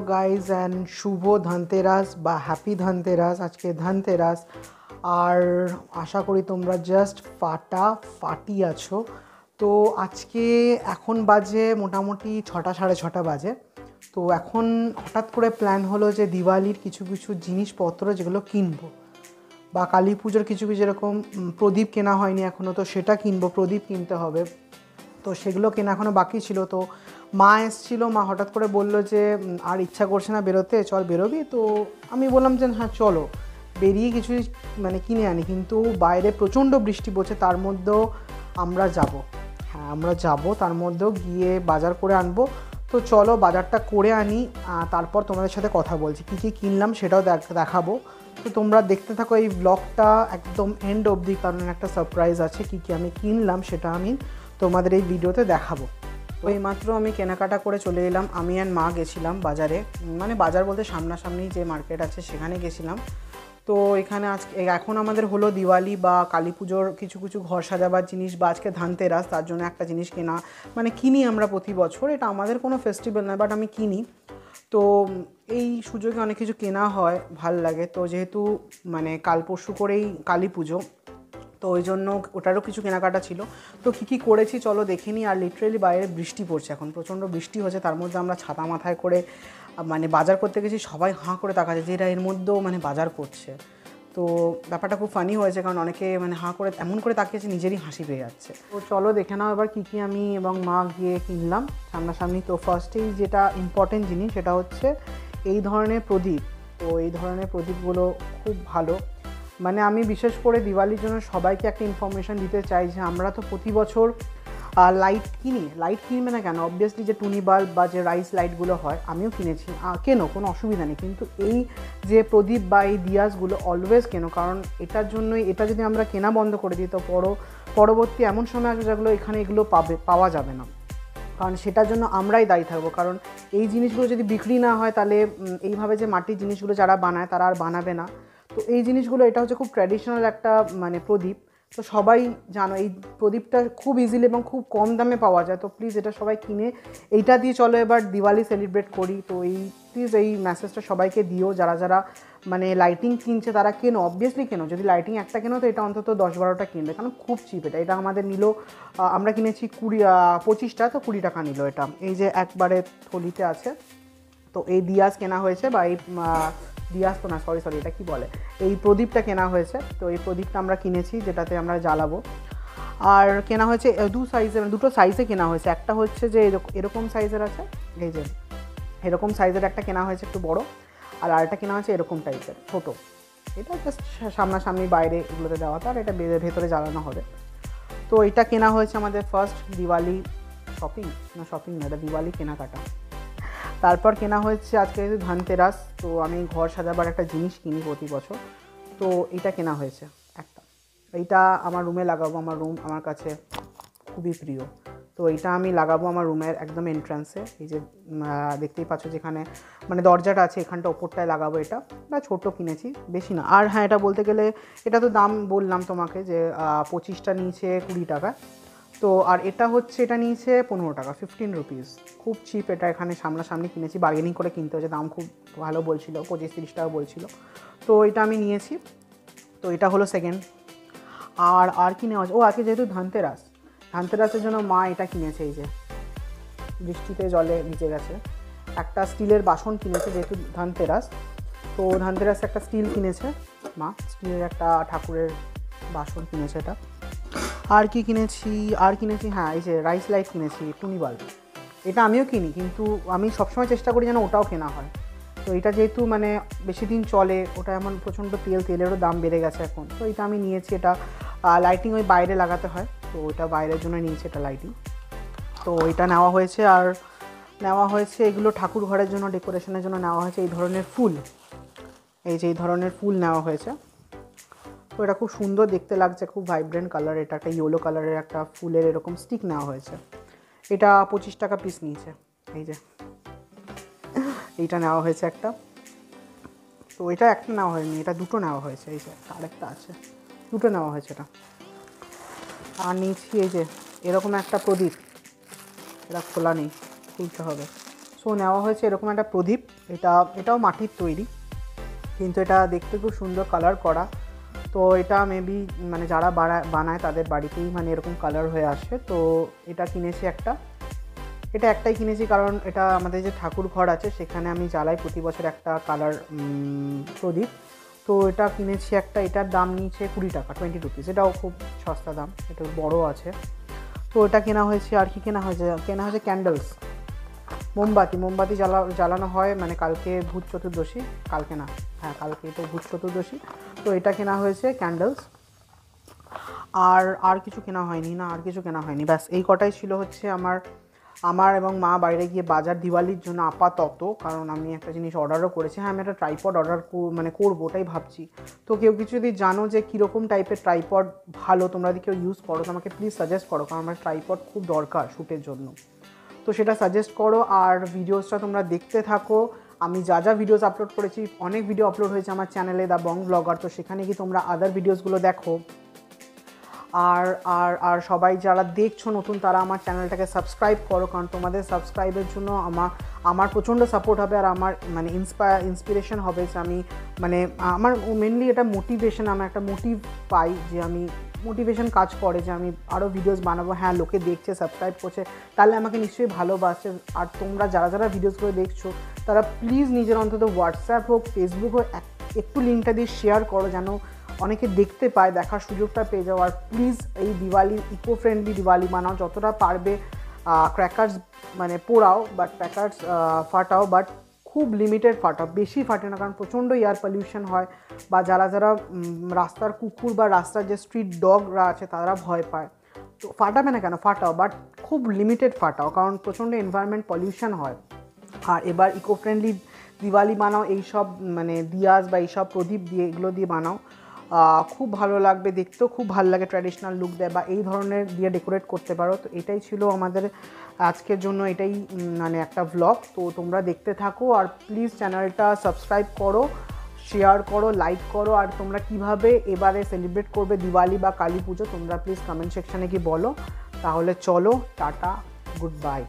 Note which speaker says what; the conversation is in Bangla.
Speaker 1: গাইজ অ্যান্ড শুভ ধনতেরাস বা হ্যাপি ধনতেরাস আজকে ধনতেরাস আর আশা করি তোমরা জাস্ট ফাটা, ফাটি আছো। তো আজকে এখন বাজে মোটামুটি ছটা, সাড়ে ছটা বাজে। তো এখন হঠাৎ করে প্ল্যান হলো যে দিওয়ালির কিছু কিছু জিনিসপত্র যেগুলো কিনবো। বা কালী পুজোর কিছু কিছু যেরকম প্রদীপ কেনা হয়নি এখনও তো সেটা কিনবো। প্রদীপ কিনতে হবে। তো সেগুলো কেনা এখনও বাকি ছিল। তো মা এসেছিল, মা হঠাৎ করে বলল যে আর ইচ্ছা করছে না বেরোতে, চল বেরোবি। তো আমি বললাম যে হ্যাঁ চলো। বেরিয়ে কিছু মানে কিনে আনি, কিন্তু বাইরে প্রচণ্ড বৃষ্টি পড়ছে, তার মধ্যেও আমরা যাব। হ্যাঁ আমরা যাব, তার মধ্যেও গিয়ে বাজার করে আনব। তো চলো, বাজারটা করে আনি তারপর তোমাদের সাথে কথা বলছি। কী কী কিনলাম সেটাও দেখ- দেখাবো। তো তোমরা দেখতে থাকো, এই ব্লগটা একদম এন্ড অবধি, কারণ একটা সারপ্রাইজ আছে, কী কী আমি কিনলাম সেটা আমি তোমাদের এই ভিডিওতে দেখাবো। তো এইমাত্র আমি কেনাকাটা করে চলে এলাম। আমি আর মা গেছিলাম বাজারে। মানে বাজার বলতে সামনাসামনি যে মার্কেট আছে সেখানে গেছিলাম। তো এখানে আজকে এখন আমাদের হলো দিওয়ালি বা কালী পুজোর কিছু কিছু ঘর সাজাবার জিনিস বা আজকে ধানতেরাস তার জন্য একটা জিনিস কেনা। মানে কিনি আমরা প্রতি বছর। এটা আমাদের কোনো ফেস্টিভ্যাল নয় বাট আমি কিনি। তো এই সুযোগে অনেক কিছু কেনা হয়, ভালো লাগে। তো যেহেতু মানে কাল পরশু করেই কালী পুজো তো ওই জন্য ওটারও কিছু কেনাকাটা ছিল। তো কী কী করেছি চলো দেখে নিই। আর লিটারেলি বাইরে বৃষ্টি পড়ছে। এখন প্রচণ্ড বৃষ্টি হচ্ছে। তার মধ্যে আমরা ছাতা মাথায় করে মানে বাজার করতে গেছি। সবাই হাঁ করে তাকাচ্ছে যে এরা এর মধ্যেও মানে বাজার করছে। তো ব্যাপারটা খুব ফানি হয়েছে। কারণ অনেকে মানে হাঁ করে, এমন করে তাকিয়েছে নিজেরই হাসি পেয়ে যাচ্ছে। তো চলো দেখে নাও এবার কী কী আমি এবং মা গিয়ে কিনলাম। সামনাসামনি তো ফার্স্টেই যেটা ইম্পর্টেন্ট জিনিস সেটা হচ্ছে এই ধরনের প্রদীপ। তো এই ধরনের প্রদীপগুলো খুব ভালো। মানে আমি বিশেষ করে দিওয়ালির জন্য সবাইকে একটা ইনফরমেশান দিতে চাই যে আমরা তো প্রতি বছর লাইট কিনি। লাইট কিনবে না কেন? অবভিয়াসলি যে টুনি বাল্ব বা যে রাইস লাইটগুলো হয়, আমিও কিনেছি। কেন? কোনো অসুবিধা নেই। কিন্তু এই যে প্রদীপ বা এই দিয়াসগুলো অলওয়েজ কেন? কারণ এটার জন্যই, এটা যদি আমরা কেনা বন্ধ করে দিই, তো পর, পরবর্তী এমন সময় আসবে যেগুলো এখানে এগুলো পাবে, পাওয়া যাবে না। কারণ সেটার জন্য আমরাই দায়ী থাকব। কারণ এই জিনিসগুলো যদি বিক্রি না হয়, তাহলে এইভাবে যে মাটির জিনিসগুলো যারা বানায়, তারা আর বানাবে না। তো এই জিনিসগুলো, এটা হচ্ছে খুব ট্র্যাডিশনাল একটা মানে প্রদীপ। তো সবাই জানো, এই প্রদীপটা খুব ইজিলি এবং খুব কম দামে পাওয়া যায়। তো প্লিজ এটা সবাই কিনে। এইটা দিয়ে চলো এবার দিওয়ালি সেলিব্রেট করি। তো এই প্লিজ এই মেসেজটা সবাইকে দিও। যারা যারা মানে লাইটিং কিনছে, তারা কেনো? অবভিয়াসলি কেনো। যদি লাইটিং একটা কেনো, তো এটা অন্তত দশ বারোটা কিনবে। কারণ খুব চিপ এটা। এটা আমাদের নিল আমরা কিনেছি কুড়ি পঁচিশটা, তো কুড়ি টাকা নিল এটা। এই যে একবারে থলিতে আছে। তো এই দিয়াস কেনা হয়েছে বা এই আহ, দিয়াস তো না সরি সরি এটা কি বলে? এই প্রদীপটা কেনা হয়েছে তো এই প্রদীপটা আমরা কিনেছি যেটাতে আমরা জ্বালাবো। আর কেনা হয়েছে দু সাইজের দুটো সাইজে কেনা হয়েছে। একটা হচ্ছে যে এরক- এরকম সাইজের আছে এই যে এরকম সাইজের একটা কেনা হয়েছে একটু বড় আর আরেকটা কেনা হয়েছে এরকম টাইপের ছোট। এটা জাস্ট সামনাসামনি বাইরে এগুলোতে দেওয়া তো আর এটা ভেতরে জ্বালানো হবে। তো এটা কেনা হয়েছে আমাদের ফার্স্ট দিওয়ালি শপিং না শপিং না এটা দিওয়ালি কেনাকাটা। তারপর কেনা হয়েছে আজকে যেহেতু ধানতেরাস, তো আমি ঘর সাজাবার একটা জিনিস কিনি প্রতি বছর। তো এটা কেনা হয়েছে, একটা। এইটা আমার রুমে লাগাবো, আমার রুম আমার কাছে খুবই প্রিয়। তো এইটা আমি লাগাবো আমার রুমের একদম এন্ট্রান্সে এই যে দেখতেই পাচ্ছ যেখানে মানে দরজাটা আছে, এখানটা ওপরটায় লাগাবো এটা। না ছোট কিনেছি, বেশি না। আর হ্যাঁ এটা বলতে গেলে, এটা তো দাম বললাম তোমাকে যে পঁচিশটা নিয়েছে কুড়ি টাকা। তো আর এটা হচ্ছে, এটা নিয়েছে পনেরো টাকা ফিফটিন রুপিস খুব চিপ এটা এখানে সামনাসামনি কিনেছি বার্গেনিং করে কিনতে হচ্ছে দাম খুব ভালো বলছিল, পঁচিশ তিরিশ টাকা বলছিল। তো এটা আমি নিয়েছি, তো এটা হলো সেকেন্ড আর আর কি নেওয়া ও আজকে যেহেতু ধানতেরাস, ধানতেরাসের জন্য মা এটা কিনেছে এই যে, বৃষ্টিতে জলে ভিজে গেছে। একটা স্টিলের বাসন কিনেছে যেহেতু ধানতেরাস, তো ধানতেরাস একটা স্টিল কিনেছে মা, স্টিলের একটা ঠাকুরের বাসন কিনেছে এটা। আর কি কিনেছি, আর কিনেছি হ্যাঁ এই যে রাইস লাইট কিনেছি টুনি বাল্ব এটা আমিও কিনি, কিন্তু আমি সবসময় চেষ্টা করি যেন ওটাও কেনা হয়। তো এটা যেহেতু মানে বেশি দিন চলে, ওটা এমন প্রচণ্ড তেল, তেলেরও দাম বেড়ে গেছে এখন। তো এটা আমি নিয়েছি, এটা লাইটিং ওই বাইরে লাগাতে হয়। তো ওটা বাইরের জন্য নিয়েছি এটা লাইটিং তো এটা নেওয়া হয়েছে, আর নেওয়া হয়েছে, এগুলো ঠাকুর ঘরের জন্য ডেকোরেশনের জন্য নেওয়া হয়েছে, এই ধরনের ফুল। এই যে এই ধরনের ফুল নেওয়া হয়েছে। তো এটা খুব সুন্দর দেখতে লাগছে, খুব ভাইব্রেন্ট কালার এটা একটা ইয়েলো কালারের একটা ফুলের এরকম স্টিক নেওয়া হয়েছে। এটা পঁচিশ টাকা পিস নিয়েছে, এই যে। এইটা নেওয়া হয়েছে একটা। তো এটা একটা নেওয়া হয়নি, এটা দুটো নেওয়া হয়েছে, এই যে আরেকটা আছে। দুটো নেওয়া হয়েছে এটা। আর নিয়েছি এই যে, এরকম একটা প্রদীপ। এটা খোলা নেই, খুলতে হবে। সো নেওয়া হয়েছে এরকম একটা প্রদীপ। এটা, এটাও মাটির তৈরি। কিন্তু এটা দেখতে খুব সুন্দর কালার করা। তো এটা মেবি মানে যারা বানায় তাদের বাড়িতেই মানে এরকম কালার হয়ে আসে। তো এটা কিনেছি একটা। এটা একটাই কিনেছি কারণ এটা আমাদের যে ঠাকুর ঘর আছে, সেখানে আমি জ্বালাই প্রতি বছর একটা কালার প্রদীপ। তো এটা কিনেছি একটা, এটার দাম নিয়েছে কুড়ি টাকা টোয়েন্টি রুপিস এটাও খুব সস্তা দাম, এটা বড় আছে। তো এটা কেনা হয়েছে, আর কি কেনা হয়েছে? কেনা হয়েছে ক্যান্ডেলস মোমবাতি মোমবাতি জ্বালা, জ্বালানো হয় মানে কালকে ভূত চতুর্দশী, কালকে না হ্যাঁ কালকে তো ভূত চতুর্দশী, তো এটা কেনা হয়েছে ক্যান্ডেলস আর আর কিছু কেনা হয়নি না, আর কিছু কেনা হয়নি, ব্যাস, এই কটাই ছিল হচ্ছে আমার আমার এবং মা বাইরে গিয়ে বাজার দিওয়ালির জন্য আপাতত, কারণ আমি একটা জিনিস অর্ডারও করেছি হ্যাঁ আমি একটা ট্রাইপড অর্ডার মানে করব ওটাই ভাবছি। তো কেউ কিছু যদি জানো যে কীরকম টাইপের ট্রাইপড ভালো, তোমরা যদি কেউ ইউজ করো, তো আমাকে প্লিজ সাজেস্ট করো, কারণ আমার ট্রাইপড খুব দরকার শ্যুটের জন্য। তো সেটা সাজেস্ট করো আর ভিডিওসটা তোমরা দেখতে থাকো। আমি যা যা ভিডিওস আপলোড করেছি, অনেক ভিডিও আপলোড হয়েছে আমার চ্যানেলে দ্য বং ব্লগার তো সেখানে কি তোমরা আদার ভিডিওসগুলো দেখো। আর আর আর সবাই যারা দেখছ নতুন, তারা আমার চ্যানেলটাকে সাবস্ক্রাইব করো, কারণ তোমাদের সাবস্ক্রাইবের জন্য আমার আমার প্রচণ্ড সাপোর্ট হবে আর আমার মানে ইন্সপায়ার ইন্সপিরেশন হবে যে আমি মানে আমার মেনলি এটা মোটিভেশন আমার একটা মোটিভ পাই যে আমি মোটিভেশন কাজ করে যে আমি আরও ভিডিওস বানাবো। হ্যাঁ লোকে দেখছে সাবস্ক্রাইব করছে, তাহলে আমাকে নিশ্চয়ই ভালোবাসছে আর তোমরা যারা যারা ভিডিওসগুলো দেখছ, তারা প্লিজ নিজের অন্তত হোয়াটসঅ্যাপ হোক ফেসবুক হোক একটু লিঙ্কটা দিয়ে শেয়ার করো যেন অনেকে দেখতে পায়, দেখার সুযোগটা পেয়ে যাও। আর প্লিজ এই দিওয়ালি ইকো ফ্রেন্ডলি দিওয়ালি বানাও যতটা পারবে ক্র্যাকার্স মানে পোড়াও বাট ক্র্যাকার্স ফাটাও বাট খুব লিমিটেড ফাটাও বেশি ফাটে না, কারণ প্রচণ্ড এয়ার পলিউশন হয় বা যারা যারা রাস্তার কুকুর বা রাস্তার যে স্ট্রিট ডগরা আছে, তারা ভয় পায়। তো ফাটাবে না কেন? ফাটাও বাট খুব লিমিটেড ফাটাও, কারণ প্রচণ্ড এনভায়রনমেন্ট পলিউশন হয়। আর এবার ইকো ফ্রেন্ডলি দিওয়ালি বানাও এইসব মানে দিয়াজ বা এইসব প্রদীপ দিয়ে, এগুলো দিয়ে বানাও খুব ভালো লাগবে, দেখতেও খুব ভালো লাগে ট্র্যাডিশনাল লুক দেয় বা এই ধরনের দিয়ে ডেকোরেট করতে পারো। তো এটাই ছিল আমাদের আজকের জন্য এটাই মানে একটা ভ্লগ তো তোমরা দেখতে থাকো আর প্লিজ চ্যানেলটা সাবস্ক্রাইব করো শেয়ার করো লাইক করো। আর তোমরা কীভাবে এবারে সেলিব্রেট করবে দিওয়ালি বা কালী পুজো, তোমরা প্লিজ কমেন্ট সেকশানে কি বলো। তাহলে চলো, টাটা গুড বাই